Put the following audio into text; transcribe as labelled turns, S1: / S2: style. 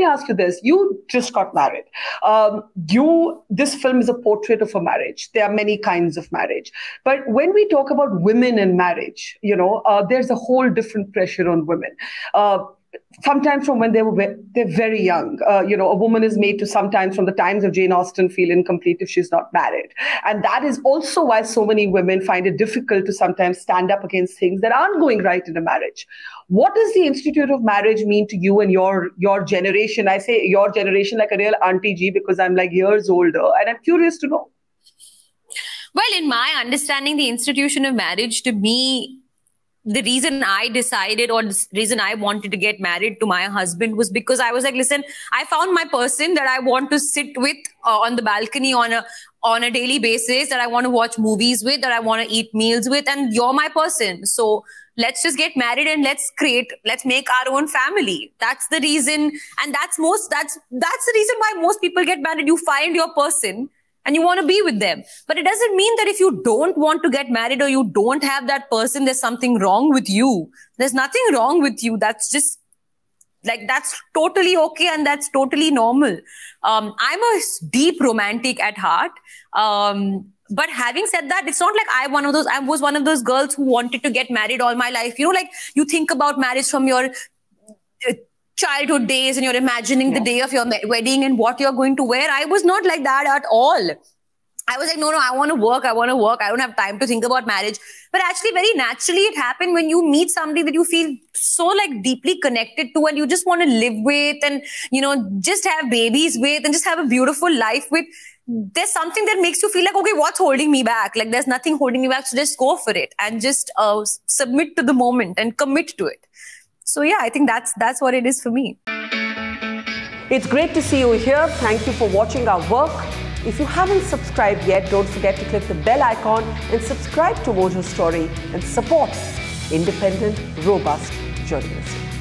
S1: me ask you this: You just got married. Um, you this film is a portrait of a marriage. There are many kinds of marriage, but when we talk about women in marriage, you know, uh, there's a whole different pressure on women. Uh, sometimes from when they were they're very young. Uh, you know, a woman is made to sometimes from the times of Jane Austen feel incomplete if she's not married, and that is also why so many women find it difficult to sometimes stand up against things that aren't going right in a marriage. What does the Institute of Marriage mean to you and your your generation? I say your generation like a real auntie G because I'm like years older, and I'm curious to know.
S2: Well, in my understanding, the institution of marriage to me the reason I decided or the reason I wanted to get married to my husband was because I was like, listen, I found my person that I want to sit with uh, on the balcony on a on a daily basis, that I want to watch movies with, that I want to eat meals with, and you're my person. So let's just get married and let's create, let's make our own family. That's the reason, and that's most that's that's the reason why most people get married. You find your person and you want to be with them. But it doesn't mean that if you don't want to get married or you don't have that person, there's something wrong with you. There's nothing wrong with you. That's just like that's totally okay and that's totally normal. Um, I'm a deep romantic at heart. Um, but having said that, it's not like I one of those. I was one of those girls who wanted to get married all my life. You know, like you think about marriage from your uh, childhood days and you're imagining the day of your wedding and what you're going to wear. I was not like that at all. I was like, no, no, I want to work. I want to work. I don't have time to think about marriage. But actually, very naturally, it happened when you meet somebody that you feel so like deeply connected to and you just want to live with and, you know, just have babies with and just have a beautiful life with. There's something that makes you feel like, okay, what's holding me back? Like, there's nothing holding me back. So just go for it and just uh, submit to the moment and commit to it. So yeah, I think that's that's what it is for me.
S1: It's great to see you here. Thank you for watching our work. If you haven't subscribed yet, don't forget to click the bell icon and subscribe to Mojo Story and support independent, robust journalism.